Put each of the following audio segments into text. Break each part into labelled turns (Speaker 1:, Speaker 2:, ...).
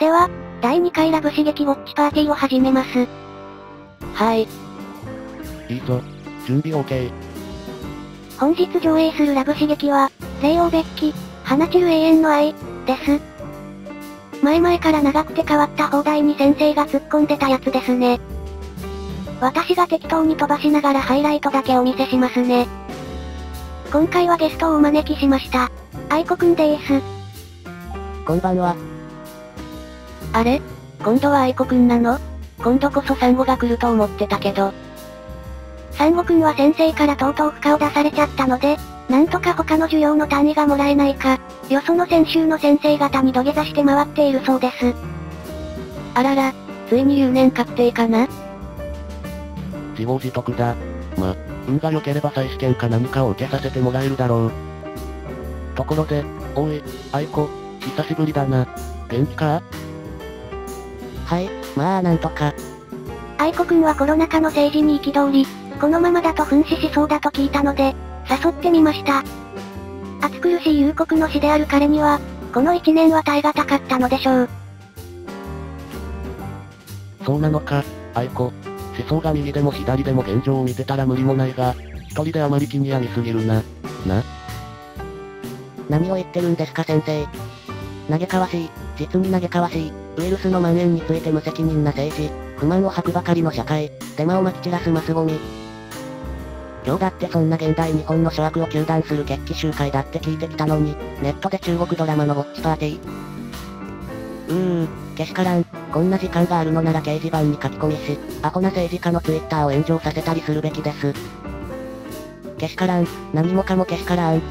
Speaker 1: では、第2回ラブ刺激ウォッチパーティーを始めます。
Speaker 2: はい。いいぞ。準備 OK。
Speaker 1: 本日上映するラブ刺激は、霊王ベッキ、放ちる永遠の愛、です。前々から長くて変わった放題に先生が突っ込んでたやつですね。私が適当に飛ばしながらハイライトだけお見せしますね。今回はゲストをお招きしました。愛子くんです。
Speaker 2: こんばんは。あれ？今度は愛子くんなの？今度こそ産後が来ると思ってたけど。
Speaker 1: 産後くんは先生からとうとう負荷を出されちゃったので、なんとか他の授業の単位がもらえないか、よその先週の先生方に土下座して回っているそうです。
Speaker 2: あらら、ついに留年確定かな？自業自得だ。ま、運が良ければ再試験か何かを受けさせてもらえるだろう。ところで、おい、愛子、久しぶりだな。元気か？はい、まあなんとか。
Speaker 1: 愛子くんはコロナ禍の政治に憤り、このままだと紛死しそうだと聞いたので、誘ってみました。暑苦しい夕刻の死である彼には、この一年は耐え難かったのでしょう。
Speaker 2: そうなのか、愛子。思想が右でも左でも現状を見てたら無理もないが、一人であまり気に病みすぎるな。な何を言ってるんですか先生。嘆かわしい、実に嘆かわしい、ウイルスの蔓延について無責任な政治、不満を吐くばかりの社会、デマをまき散らすマスゴミ。今日だってそんな現代日本の諸悪を糾弾する決起集会だって聞いてきたのに、ネットで中国ドラマのウォッチパーティー。うーん、けしからん。こんな時間があるのなら掲示板に書き込みし、アホな政治家のツイッターを炎上させたりするべきです。けしからん。何もかもけしからん。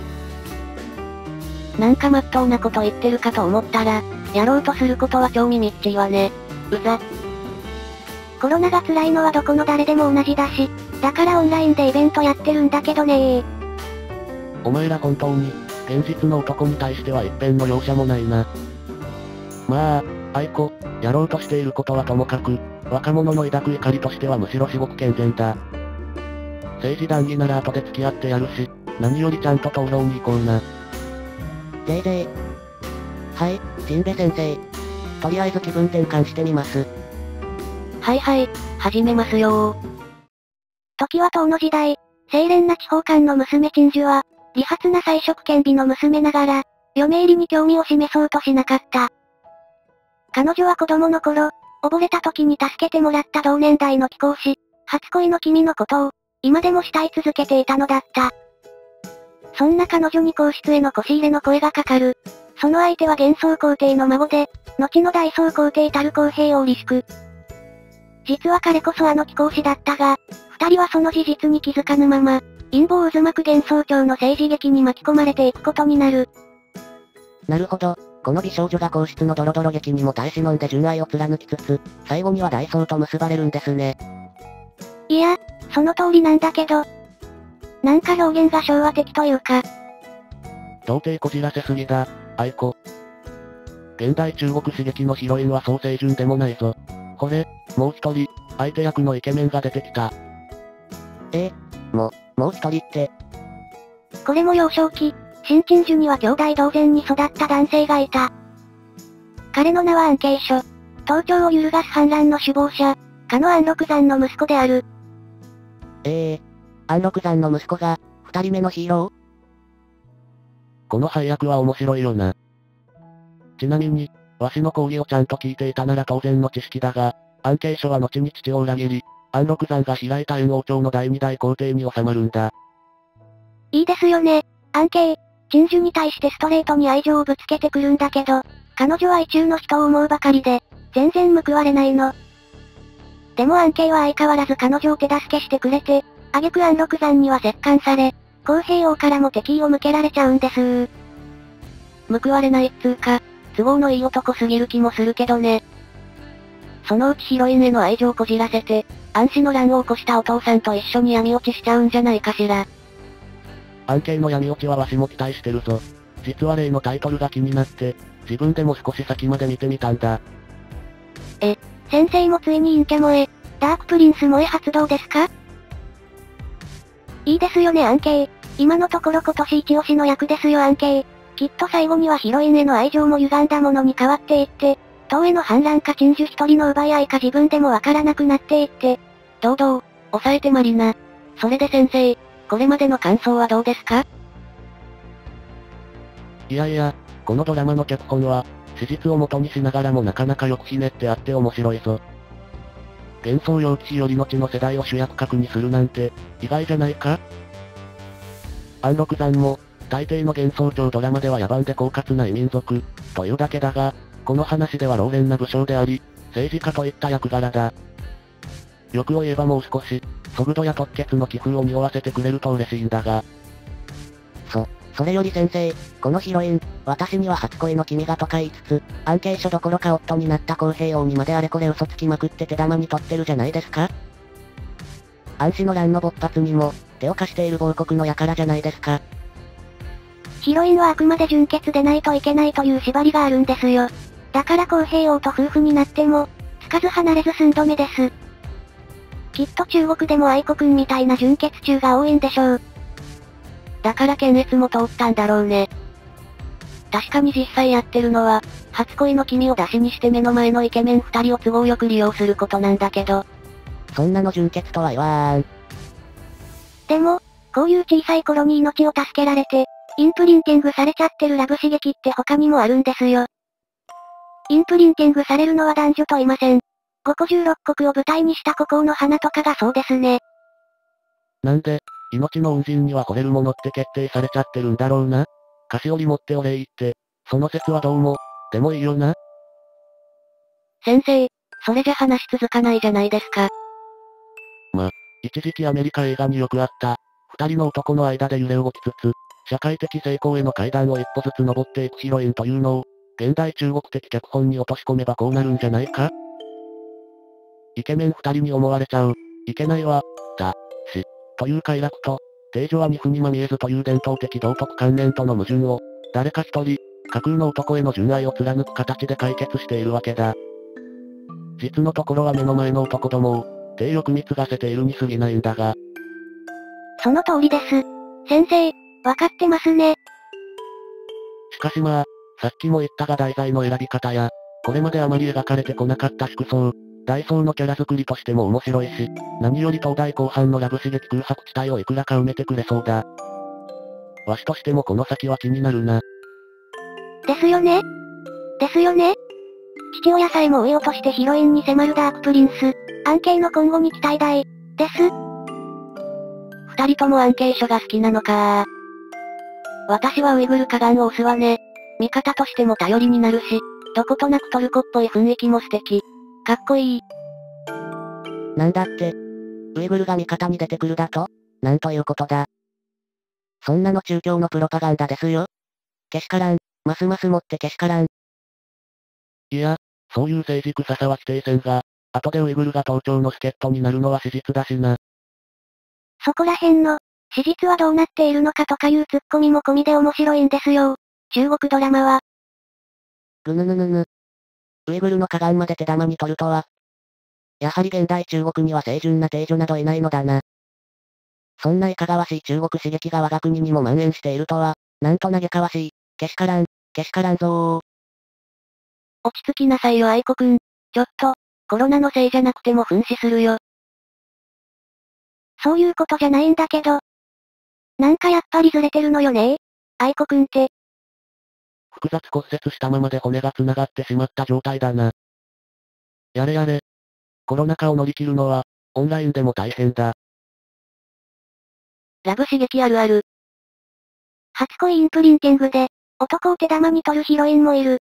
Speaker 2: なんかまっとうなこと言ってるかと思ったら、やろうとすることは超耳っちいわね。うざ。
Speaker 1: コロナが辛いのはどこの誰でも同じだし、だからオンラインでイベントやってるんだけどねー。
Speaker 2: お前ら本当に、現実の男に対しては一辺の容赦もないな。まあ、愛子、やろうとしていることはともかく、若者の抱く怒りとしてはむしろ至極健全だ。政治談義なら後で付き合ってやるし、何よりちゃんと討論に行こうな。ぜいぜい。はい、ジンベ先生。とりあえず気分転換してみます。
Speaker 1: はいはい、始めますよ。時は唐の時代、清廉な地方官の娘鎮守は、利発な彩色兼備の娘ながら、嫁入りに興味を示そうとしなかった。彼女は子供の頃、溺れた時に助けてもらった同年代の貴公子、初恋の君のことを、今でも慕い続けていたのだった。そんな彼女に皇室への腰入れの声がかかる。その相手は幻想皇帝の孫で、後の大宋皇帝たる公平王李祝。実は彼こそあの貴公子だったが、二人はその事実に気づかぬまま、陰謀渦巻く幻想郷の政治劇に巻き込まれていくことになる。
Speaker 2: なるほど。この美少女が皇室のドロドロ劇にも耐え忍んで純愛を貫きつつ、最後には大宋と結ばれるんですね。
Speaker 1: いや、その通りなんだけど。なんか表現が昭和的というか、
Speaker 2: 到底こじらせすぎだ、愛子。現代中国刺激のヒロインは総清純でもないぞ。これ、もう一人、相手役のイケメンが出てきた。えもう、もう一人って、
Speaker 1: これも幼少期、新鎮守には兄弟同然に育った男性がいた。彼の名は安慶書。東京を揺るがす反乱の首謀者、かの安禄山の息子である。
Speaker 2: ええ安禄山の息子が、二人目のヒーロー？この配役は面白いよな。ちなみに、わしの講義をちゃんと聞いていたなら当然の知識だが、安慶書は後に父を裏切り、安禄山が開いた燕王朝の第二代皇帝に収まるんだ。
Speaker 1: いいですよね。安慶、鎮守に対してストレートに愛情をぶつけてくるんだけど、彼女は意中の人を思うばかりで、全然報われないの。でも安慶は相変わらず彼女を手助けしてくれて、挙句安禄山には折檻され、公平王からも敵意を向けられちゃうんです
Speaker 2: 報われないっつうか、都合のいい男すぎる気もするけどね。そのうちヒロインへの愛情をこじらせて、暗死の乱を起こしたお父さんと一緒に闇落ちしちゃうんじゃないかしら。案件の闇落ちはわしも期待してるぞ。実は例のタイトルが気になって、自分でも少し先まで見てみたんだ。
Speaker 1: 先生もついに陰キャ萌え、ダークプリンス萌え発動ですか？いいですよね安慶。今のところ今年一押しの役ですよ安慶。きっと最後にはヒロインへの愛情も歪んだものに変わっていって、党への反乱か鎮守一人の奪い合いか自分でもわからなくなっていって。
Speaker 2: 堂々、抑えてマリナ。それで先生、これまでの感想はどうですか？いやいや、このドラマの脚本は、史実を元にしながらもなかなかよくひねってあって面白いぞ。幻想幼稚より後の世代を主役格にするなんて、意外じゃないか？安禄山も、大抵の幻想郷ドラマでは野蛮で狡猾な異民族、というだけだが、この話では老練な武将であり、政治家といった役柄だ。欲を言えばもう少し、速度や特決の寄付を匂わせてくれると嬉しいんだが。
Speaker 3: そ、それより先生、このヒロイン、私には初恋の君がとか言いつつ、安慶書どころか夫になった公平王にまであれこれ嘘つきまくって手玉に取ってるじゃないですか暗視の乱の勃発にも、手を貸している亡国の輩じゃないですか。
Speaker 1: ヒロインはあくまで純潔でないといけないという縛りがあるんですよ。だから公平王と夫婦になっても、つかず離れず寸止めです。きっと中国でも愛子くんみたいな純血中が多いんでしょう。
Speaker 2: だから検閲も通ったんだろうね。確かに実際やってるのは、初恋の君を出しにして目の前のイケメン二人を都合よく利用することなんだけど。
Speaker 3: そんなの純血とは言わーん。
Speaker 1: でも、こういう小さい頃に命を助けられて、インプリンティングされちゃってるラブ刺激って他にもあるんですよ。インプリンティングされるのは男女といません。五個十六国を舞台にした孤高の花とかがそうですね。
Speaker 2: なんで、命の恩人には惚れるものって決定されちゃってるんだろうな。菓子折り持ってお礼言って、その説はどうも、でもいいよな。先生、それじゃ話続かないじゃないですか。ま、一時期アメリカ映画によくあった、二人の男の間で揺れ動きつつ、社会的成功への階段を一歩ずつ登っていくヒロインというのを、現代中国的脚本に落とし込めばこうなるんじゃないかイケメン二人に思われちゃう。いけないわ。という快楽と、定女は二分にまみえずという伝統的道徳観念との矛盾を、誰か一人、架空の男への純愛を貫く形で解決しているわけだ。実のところは目の前の男どもを、低欲貢がせているに過ぎないんだが。
Speaker 1: その通りです。先生、わかってますね。
Speaker 2: しかしまあ、さっきも言ったが題材の選び方や、これまであまり描かれてこなかった縮想、ダイソーのキャラ作りとしても面白いし、何より東大後半のラブ刺激空白地帯をいくらか埋めてくれそうだ。わしとしてもこの先は気になるな。
Speaker 1: ですよねですよね父親さえも追い落としてヒロインに迫るダークプリンス、案件の今後に期待大、です。
Speaker 2: 二人とも案件書が好きなのか私はウイグルカガンを押すわね。味方としても頼りになるし、どことなくトルコっぽい雰囲気も素敵。かっこいい。
Speaker 3: なんだって。ウイグルが味方に出てくるだと？なんということだ。そんなの中共のプロパガンダですよ。けしからん。ますますもってけしからん。
Speaker 2: いや、そういう政治臭さは否定せんが、後でウイグルが盗聴の助っ人になるのは史実だしな。
Speaker 1: そこら辺の、史実はどうなっているのかとかいうツッコミも込みで面白いんですよ。中国ドラマは。
Speaker 3: ぐぬぬぬぬ。ウイグルの河岸まで手玉に取るとは。やはり現代中国には清純な定女などいないのだな。そんないかがわしい中国刺激が我が国にも蔓延しているとは、なんと嘆かわしい、けしからん、けしからんぞー。
Speaker 2: 落ち着きなさいよ愛子くん。ちょっと、コロナのせいじゃなくても噴死するよ。
Speaker 1: そういうことじゃないんだけど。なんかやっぱりずれてるのよね愛子くんって。
Speaker 2: 複雑骨折したままで骨が繋がってしまった状態だな。やれやれ。コロナ禍を乗り切るのは、オンラインでも大変だ。ラブ刺激あるある。
Speaker 1: 初恋インプリンティングで、男を手玉に取るヒロインもいる。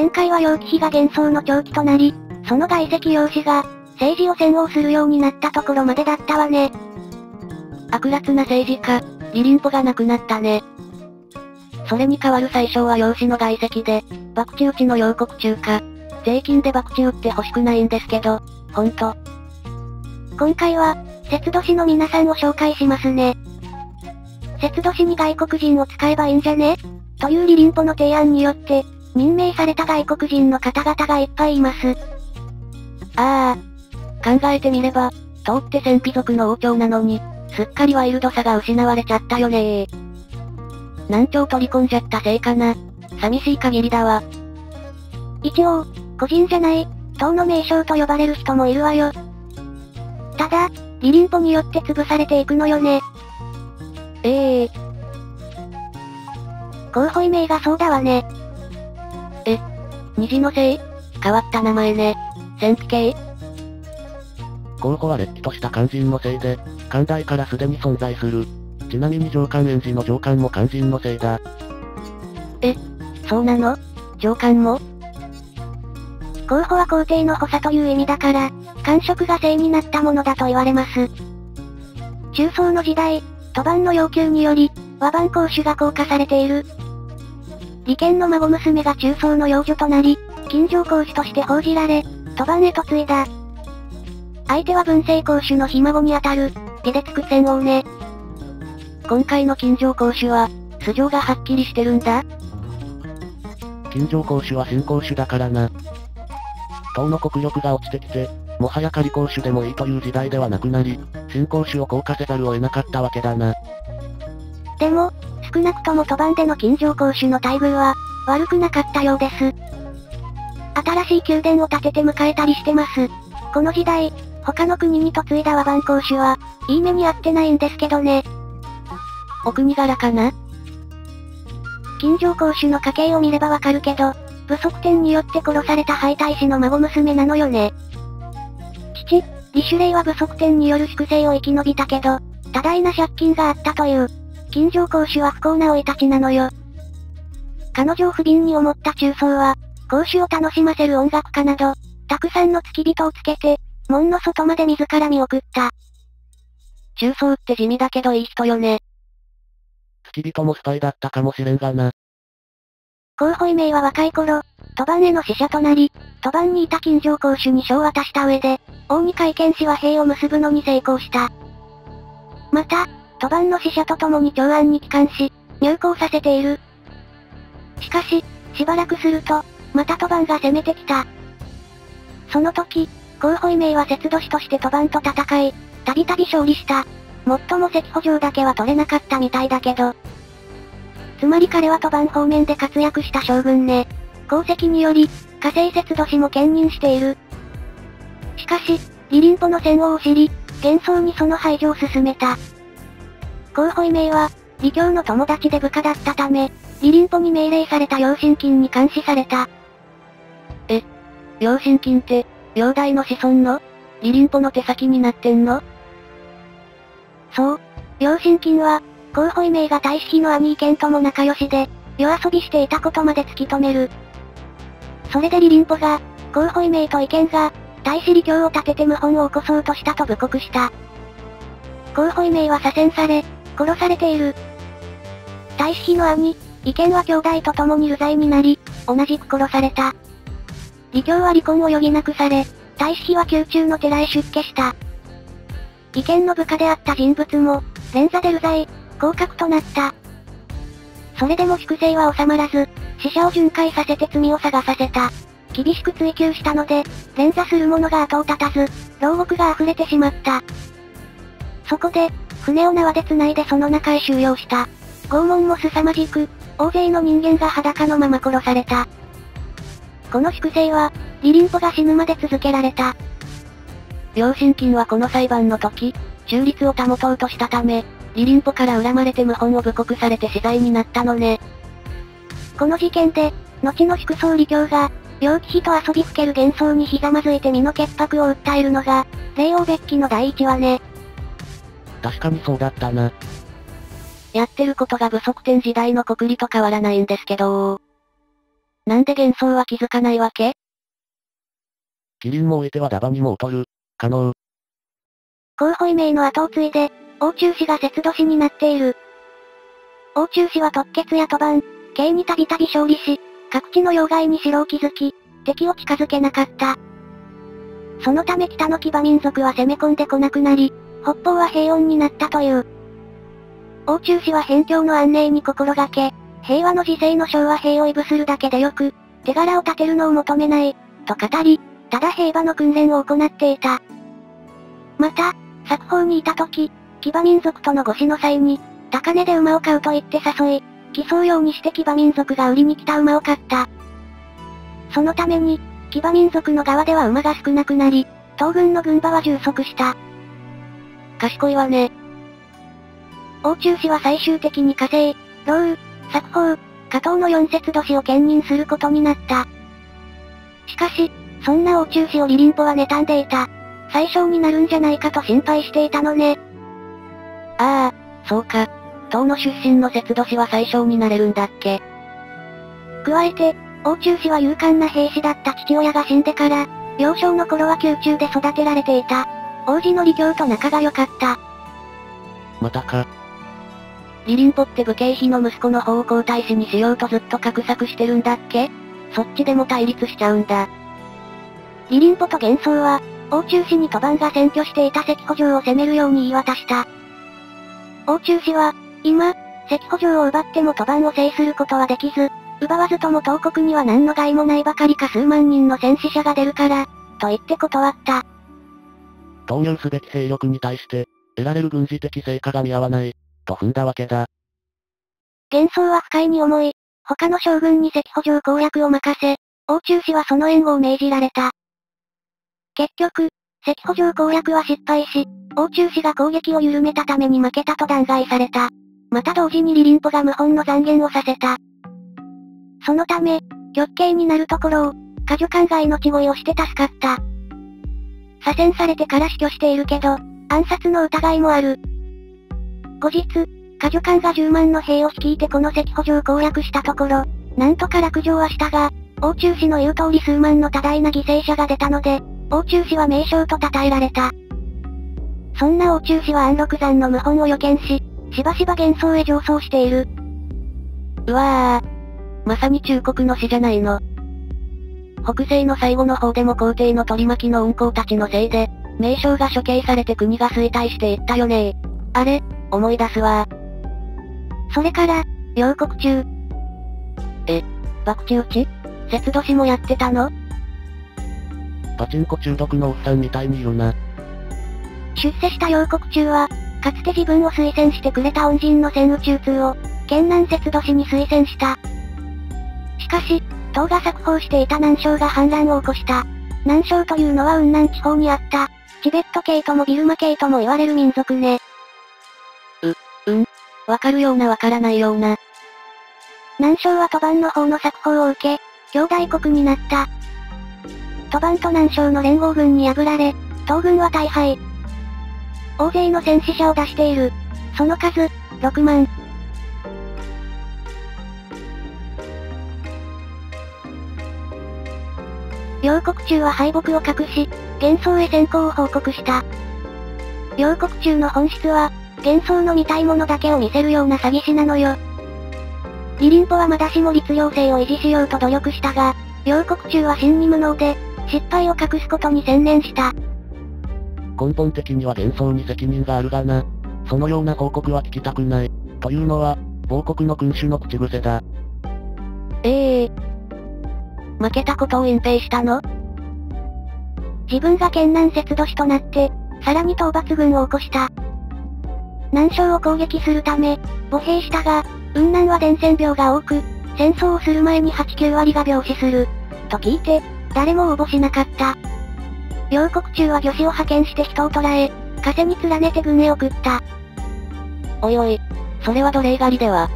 Speaker 1: 前回は楊貴妃が幻想の長期となり、その外石楊氏が、政治を洗脳するようになったところまでだったわね。
Speaker 2: 悪辣な政治家、リリンポが亡くなったね。それに代わる最初は楊氏の外石で、博打打ちの洋国中華。税金で博打打って欲しくないんですけど、ほんと。
Speaker 1: 今回は、節度師の皆さんを紹介しますね。節度師に外国人を使えばいいんじゃね？というリリンポの提案によって、任命された外国人の方々がいっぱいいます。ああ。考えてみれば、通って戦費族の王朝なのに、すっかりワイルドさが失われちゃったよね難聴取り込んじゃったせいかな。寂しい限りだわ。一応、個人じゃない、党の名称と呼ばれる人もいるわよ。ただ、リリンポによって潰されていくのよね。ええー。候補名がそうだわね。え、虹のせい変わった名前ね。戦費系
Speaker 2: 候補は劣気とした肝心のせいで、寛大からすでに存在する。ちなみに上官園児の上官も肝心のせいだ。
Speaker 1: え、そうなの？上官も？候補は皇帝の補佐という意味だから、官職が正になったものだと言われます。中層の時代、賭番の要求により、和番公主が降下されている。利権の孫娘が中層の養女となり、金城公主として報じられ、賭番へと継いだ。相手は文政公主のひ孫にあたる、デデツク戦王ね。今回の金城公主は、素性がはっきりしてるんだ
Speaker 2: 金城公主は新公主だからな。党の国力が落ちてきて、もはや仮公主でもいいという時代ではなくなり、新公主を降下せざるを得なかったわけだな。
Speaker 1: でも、少なくとも賭番での金城公主の待遇は、悪くなかったようです。新しい宮殿を建てて迎えたりしてます。この時代、他の国に嫁いだ和番公主は、いい目に遭ってないんですけどね。お国柄かな？金城公主の家系を見ればわかるけど、不足点によって殺された敗退士の孫娘なのよね。父、リシュレイは不足点による粛清を生き延びたけど、多大な借金があったという。金城公主は不幸な生い立ちなのよ。彼女を不憫に思った中層は、公主を楽しませる音楽家など、たくさんの付き人をつけて、門の外まで自ら見送った。中層って地味だけどいい人よね。
Speaker 2: 付き人もスパイだったかもしれんがな。
Speaker 1: 候補名は若い頃、賭番への使者となり、賭番にいた金城公主に賞を渡した上で、王に会見し和平を結ぶのに成功した。また、賭番の使者と共に長安に帰還し、入港させている。しかし、しばらくすると、また賭番が攻めてきた。その時、候補名は節度師として賭番と戦い、たびたび勝利した。もっとも赤補助だけは取れなかったみたいだけど。つまり彼は賭番方面で活躍した将軍ね。功績により、火星節度師も兼任している。しかし、リリンポの戦を知り、幻想にその排除を進めた。候補名は、李教の友達で部下だったため、リリンポに命令された養親金に監視された。え、養親金って、領大の子孫のリリンポの手先になってんの？そう。養親金は、候補名が大使の兄意見とも仲良しで、夜遊びしていたことまで突き止める。それでリリンポが、候補名と意見が、大使李教を立てて謀反を起こそうとしたと布告した。候補名は左遷され、殺されている。大使妃の兄、意見は兄弟と共に流罪になり、同じく殺された。李教は離婚を余儀なくされ、大使妃は宮中の寺へ出家した。意見の部下であった人物も、連座で流罪、降格となった。それでも粛清は収まらず、死者を巡回させて罪を探させた。厳しく追及したので、連座する者が後を絶たず、牢獄が溢れてしまった。そこで、船を縄で繋いでその中へ収容した。拷問も凄まじく、大勢の人間が裸のまま殺された。この粛清は、リリンポが死ぬまで続けられた。良心金はこの裁判の時、中立を保とうとしたため、リリンポから恨まれて謀反を布告されて死罪になったのね。この事件で、後の粛総理教が、病気費と遊びふける幻想にひざまずいて身の潔白を訴えるのが、霊王別記の第一話ね。
Speaker 2: 確かにそうだったな。
Speaker 1: やってることが不足点時代の国理と変わらないんですけどなんで幻想は気づかないわけ？
Speaker 2: キリンも置いてはダバにも劣る。可能。
Speaker 1: 候補名の後を継いで、王中氏が節度師になっている。王中氏は特決や賭番、刑にたびたび勝利し、各地の要害に城を築き、敵を近づけなかった。そのため北の騎馬民族は攻め込んでこなくなり、北方は平穏になったという。王中氏は辺境の安寧に心がけ、平和の時世の昭和平を威武するだけでよく、手柄を立てるのを求めない、と語り、ただ平和の訓練を行っていた。また、作法にいた時、騎馬民族とのごしの際に、高値で馬を買うと言って誘い、競うようにして騎馬民族が売りに来た馬を買った。そのために、騎馬民族の側では馬が少なくなり、東軍の軍馬は充足した。
Speaker 3: 賢いわね。
Speaker 1: 王中氏は最終的に火星、老、作法、加藤の四節年を兼任することになった。しかし、そんな王中氏をリリンポは妬んでいた。最小になるんじゃないかと心配していたのね。
Speaker 3: ああ、そうか。党の出身の節年は最小になれるんだっけ。
Speaker 1: 加えて、王中氏は勇敢な兵士だった父親が死んでから、幼少の頃は宮中で育てられていた。王子の李教と仲が良かった。
Speaker 2: またか。
Speaker 3: リリンポって武慶妃の息子の方を皇太子にしようとずっと画策してるんだっけ？そっちでも対立しちゃうんだ。
Speaker 1: リリンポと幻想は、王中氏に賭番が占拠していた石補城を攻めるように言い渡した。王中氏は、今、石補城を奪っても賭番を制することはできず、奪わずとも東国には何の害もないばかりか数万人の戦死者が出るから、と言って断った。
Speaker 2: 投入すべき兵力に対して、得られる軍事的成果が見合わない、と踏んだわけだ。
Speaker 1: 幻想は不快に思い、他の将軍に石補城攻略を任せ、王中氏はその援護を命じられた。結局、石補城攻略は失敗し、王中氏が攻撃を緩めたために負けたと弾劾された。また同時にリリンポが謀反の残言をさせた。そのため、極刑になるところを、果樹官が命乞いをして助かった。左遷されてから死去しているけど、暗殺の疑いもある。後日、果樹官が10万の兵を率いてこの石補城を攻略したところ、なんとか落城はしたが、王中氏の言う通り数万の多大な犠牲者が出たので、王中氏は名将と称えられた。そんな王中氏は安禄山の謀反を予見し、しばしば幻想へ上層している。
Speaker 3: うわぁ。まさに忠国の死じゃないの。北西の最後の方でも皇帝の取り巻きの運行たちのせいで、名将が処刑されて国が衰退していったよねあれ、思い出すわ
Speaker 1: それから、両国中。
Speaker 3: え、爆地？打ち節年もやってたの？
Speaker 2: パチンコ中毒のおっさんみたいに言うな。
Speaker 1: 出世した陽国中は、かつて自分を推薦してくれた恩人の戦宇宙通を、県南節年に推薦した。しかし、党が作法していた南省が反乱を起こした。南省というのは雲南地方にあった、チベット系ともビルマ系とも言われる民族ね。
Speaker 3: う、うん。わかるようなわからないような。
Speaker 1: 南省は賭番の方の作法を受け、兄弟国になった。トバンと南省の連合軍に破られ、東軍は大敗。大勢の戦死者を出している。その数、6万。両国中は敗北を隠し、幻想へ先行を報告した。両国中の本質は、幻想の見たいものだけを見せるような詐欺師なのよ。リリンポはまだしも律令性を維持しようと努力したが、両国中は真に無能で、失敗を隠すことに専念した。
Speaker 2: 根本的には幻想に責任があるがな。そのような報告は聞きたくない。というのは、亡国の君主の口癖だ。
Speaker 3: ええー、負けたことを隠蔽したの？
Speaker 1: 自分が県南節年となって、さらに討伐軍を起こした。南省を攻撃するため、歩兵したが、雲南は伝染病が多く、戦争をする前に8、9割が病死する。と聞いて、誰も応募しなかった。両国中は魚子を派遣して人を捕らえ、風に連ねて軍へ送った。
Speaker 3: おいおい、それは奴隷狩りでは。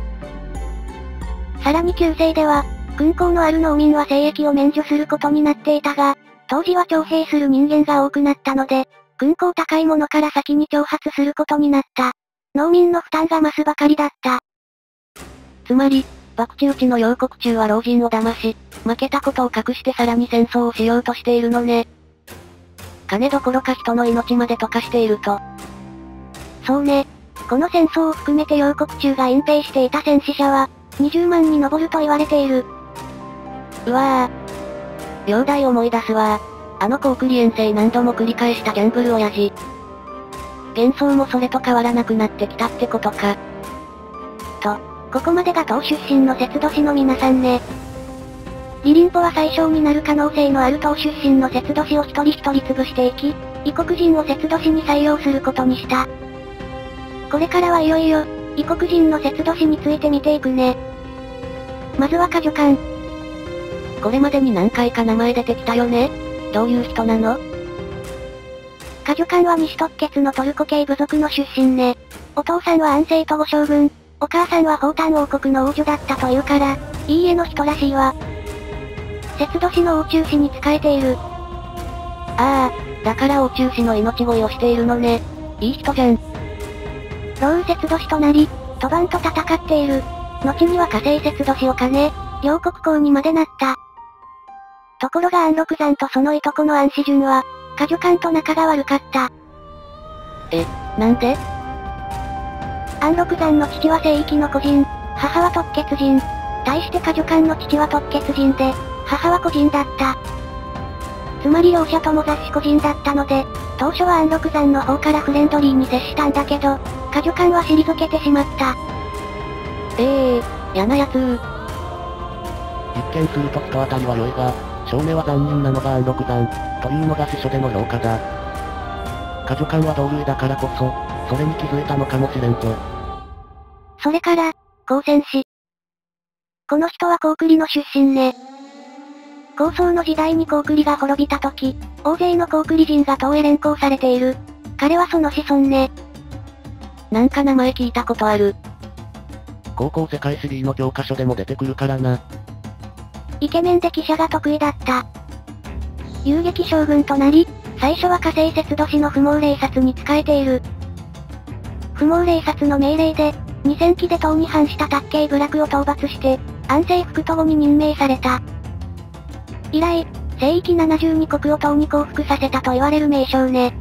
Speaker 1: さらに旧世では、軍港のある農民は聖役を免除することになっていたが、当時は徴兵する人間が多くなったので、軍港高いものから先に挑発することになった。農民の負担が増すばかりだった。
Speaker 3: つまり、博打打ちの両国中は老人を騙し、負けたことを隠してさらに戦争をしようとしているのね。金どころか人の命まで溶かしていると。
Speaker 1: そうね。この戦争を含めて両国中が隠蔽していた戦死者は、20万に上ると言われている。
Speaker 3: うわぁ。両大思い出すわあの航空遠征何度も繰り返したギャンブル親父。幻想もそれと変わらなくなってきたってことか。
Speaker 1: と、ここまでが党出身の節年の皆さんね。リリンポは最小になる可能性のある党出身の節度師を一人一人潰していき、異国人を節度師に採用することにした。これからはいよいよ、異国人の節度師について見ていくね。まずはカジョカン。
Speaker 3: これまでに何回か名前出てきたよね？どういう人なの？
Speaker 1: カジョカンは西特血のトルコ系部族の出身ね。お父さんは安政都護将軍、お母さんは宝丹王国の王女だったというから、いい家の人らしいわ。節度師の王中士に仕えている。
Speaker 3: ああ、だから王中士の命乞いをしているのね。いい人じゃん。
Speaker 1: 老雨節度師となり、賭番と戦っている。後には火星節度師を兼ね、両国公にまでなった。ところが安禄山とそのいとこの安志順は、果女官と仲が悪かった。
Speaker 3: え、なんで？
Speaker 1: 安禄山の父は聖域の孤人、母は特血人。対して果女官の父は特血人で、母は孤人だった。つまり両者とも雑誌個人だったので、当初は安禄山の方からフレンドリーに接したんだけど、果女官は退けてしまった。
Speaker 3: ええー、嫌なやつ一見すると人当たりは良いが、少年は残忍なのが安禄山、というのが司書での評価だ。果女官は同類だからこそ、それに気づいたのかもしれんぞ。
Speaker 1: それから、高専氏。この人は高栗の出身ね。高僧の時代に高栗が滅びた時、大勢の高栗人が東へ連行されている。彼はその子孫ね。
Speaker 3: なんか名前聞いたことある。高校世界史 B の教科書でも出てくるからな。
Speaker 1: イケメンで記者が得意だった。遊撃将軍となり、最初は火星節度師の不毛霊殺に仕えている。不毛霊殺の命令で、2000機で党に反した卓慶部落を討伐して、安政副都護に任命された。以来、聖域72国を党に降伏させたと言われる名称ね。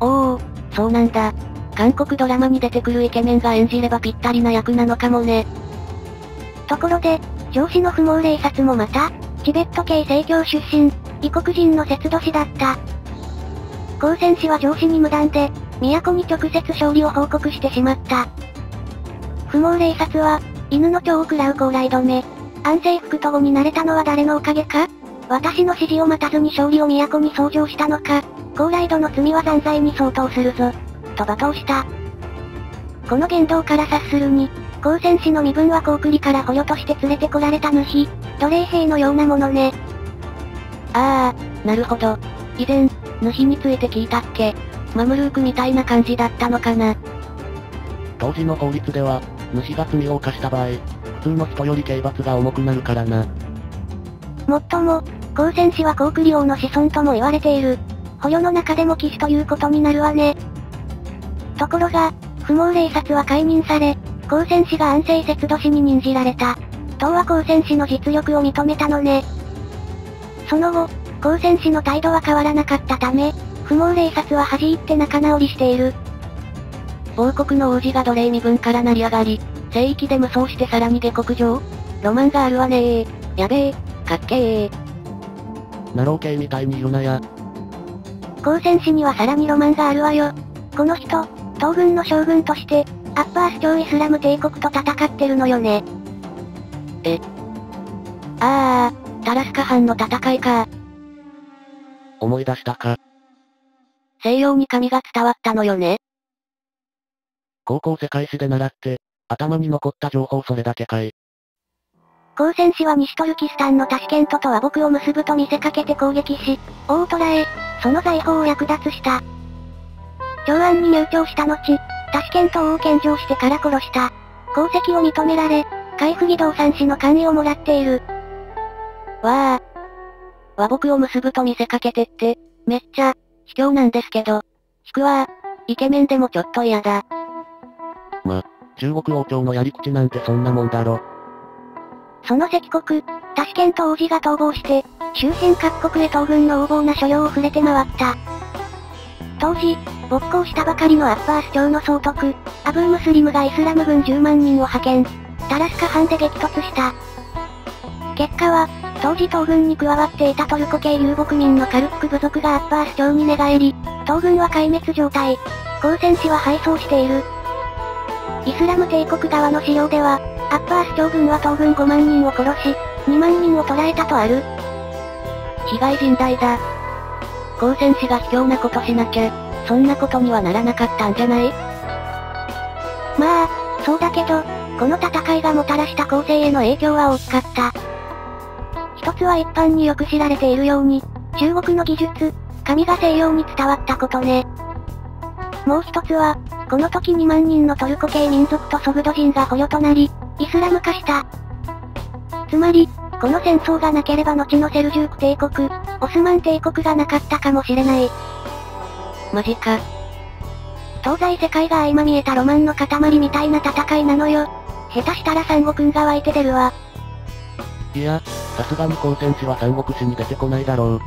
Speaker 3: おお、そうなんだ。韓国ドラマに出てくるイケメンが演じればぴったりな役なのかもね。
Speaker 1: ところで、上司の不毛霊殺もまた、チベット系正教出身、異国人の節度師だった。高専氏は上司に無断で、都に直接勝利を報告してしまった。不毛霊殺は、犬の蝶を食らう高麗止め。安政副都護になれたのは誰のおかげか？私の指示を待たずに勝利を都に相乗したのか、高麗度の罪は残罪に相当するぞ。と罵倒した。この言動から察するに、高専士の身分は高栗から捕虜として連れてこられた主、奴隷兵のようなものね。
Speaker 3: ああ、なるほど。以前、主について聞いたっけマムルークみたいな感じだったのかな。当時の法律では、主が罪を犯した場合、普通の人より刑罰が重くなるからな。
Speaker 1: もっとも、高専士は高栗王の子孫とも言われている。捕虜の中でも騎士ということになるわね。ところが、不毛霊殺は解任され、高専士が安政節度師に任じられた。党は高専士の実力を認めたのね。その後、高専士の態度は変わらなかったため、不毛霊殺は恥じって仲直りしている。
Speaker 3: 王国の王子が奴隷身分から成り上がり、聖域で無双してさらに下克上ロマンがあるわねー。やべえ、かっけー。ナロー系みたいに言うなや。
Speaker 1: 高専士にはさらにロマンがあるわよ。この人、東軍の将軍として、アッパース朝イスラム帝国と戦ってるのよね。
Speaker 3: え？ああ、タラスカ藩の戦いか。思い出したか。西洋に神が伝わったのよね。高校世界史で習って、頭に残った情報それだけかい。
Speaker 1: 高専士は西トルキスタンのタシケントと和睦を結ぶと見せかけて攻撃し、王を捕らえ、その財宝を略奪した。長安に入庁した後、タシケント王を献上してから殺した。功績を認められ、海部義道三氏の官位をもらっている。
Speaker 3: わあ。和睦を結ぶと見せかけてって、めっちゃ、卑怯なんですけど。引くわイケメンでもちょっと嫌だ。ま、中国王朝のやり口なんてそんなもんだろ。
Speaker 1: その石国、タシケント王子が逃亡して、周辺各国へ東軍の横暴な所領を触れて回った。当時、勃興したばかりのアッバース朝の総督、アブームスリムがイスラム軍10万人を派遣、タラスカ藩で激突した。結果は、当時東軍に加わっていたトルコ系遊牧民のカルック部族がアッバース朝に寝返り、東軍は壊滅状態。高専士は敗走している。イスラム帝国側の資料では、アッパー主張軍は東軍5万人を殺し、2万人を捕らえたとある。
Speaker 3: 被害甚大だ。高専士が卑怯なことしなきゃ、そんなことにはならなかったんじゃない？
Speaker 1: まあ、そうだけど、この戦いがもたらした構成への影響は大きかった。一つは一般によく知られているように、中国の技術、神が西洋に伝わったことね。もう一つは、この時2万人のトルコ系民族とソグド人が捕虜となり、イスラム化した。つまり、この戦争がなければ後のセルジューク帝国、オスマン帝国がなかったかもしれない。
Speaker 3: マジか。
Speaker 1: 東西世界が相まみえたロマンの塊みたいな戦いなのよ。下手したら三国が湧いて出るわ。
Speaker 2: いや、さすがに光戦士は三国志に出てこないだろう。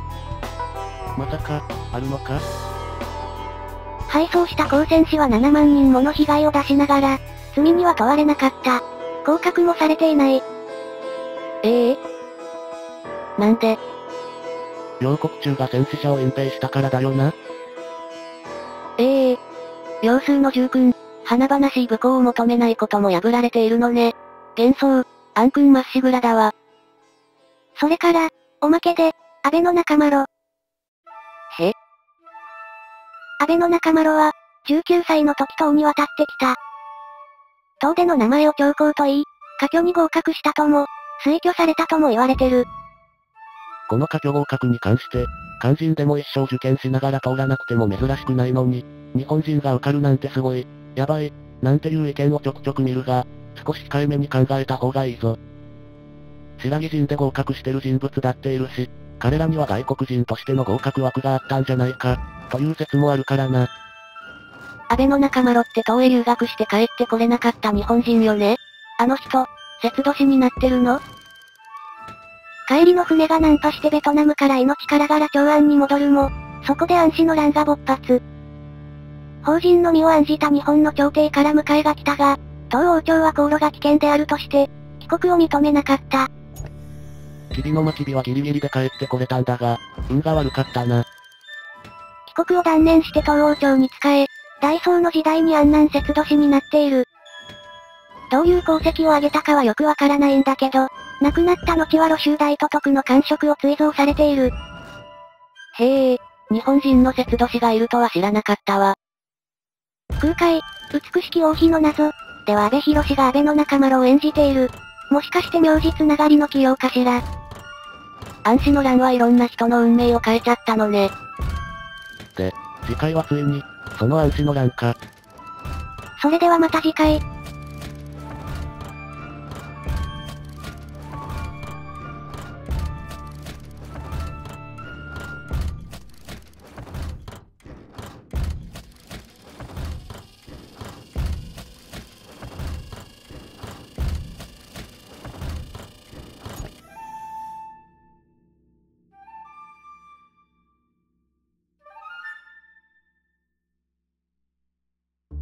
Speaker 2: まさか、あるのか？
Speaker 1: 敗走した光戦士は7万人もの被害を出しながら、罪には問われなかった。降格もされていない。
Speaker 3: ええなんで？
Speaker 2: 両国中が戦死者を隠蔽したからだよな。
Speaker 3: ええ両数の従軍、華々しい武功を求めないことも破られているのね。幻想、暗君まっしぐらだわ。
Speaker 1: それから、おまけで、安倍の仲間ろ。
Speaker 3: へ？
Speaker 1: 安倍の仲間ろは、19歳の時党に渡ってきた。党での名前を強行と言い、科挙に合格したとも、推挙されたとも言われてる。
Speaker 2: この科挙合格に関して、肝心でも一生受験しながら通らなくても珍しくないのに、日本人が受かるなんてすごい、やばい、なんていう意見をちょくちょく見るが、少し控えめに考えた方がいいぞ。白木人で合格してる人物だっているし、彼らには外国人としての合格枠があったんじゃないか、という説もあるからな。
Speaker 3: 安倍の仲間ろって東へ留学して帰ってこれなかった日本人よねあの人、節年になってるの？
Speaker 1: 帰りの船が難破してベトナムから命からがら長安に戻るも、そこで暗死の乱が勃発。法人の身を案じた日本の朝廷から迎えが来たが、当王朝は航路が危険であるとして、帰国を認めなかった。
Speaker 2: キビの巻き火はギリギリで帰ってこれたんだが、運が悪かったな。
Speaker 1: 帰国を断念して東王朝に仕え、大宋の時代に安南節年になっている。どういう功績を挙げたかはよくわからないんだけど、亡くなった後は露州大都督の官職を追贈されている。
Speaker 3: へえ、日本人の節年がいるとは知らなかったわ。
Speaker 1: 空海、美しき王妃の謎、では安倍博士が安倍の仲間を演じている。もしかして名字つながりの起用かしら。
Speaker 3: 暗視の乱はいろんな人の運命を変えちゃったのね。
Speaker 2: で、次回はついに、その暗視の乱か。
Speaker 1: それではまた次回。